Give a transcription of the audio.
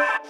you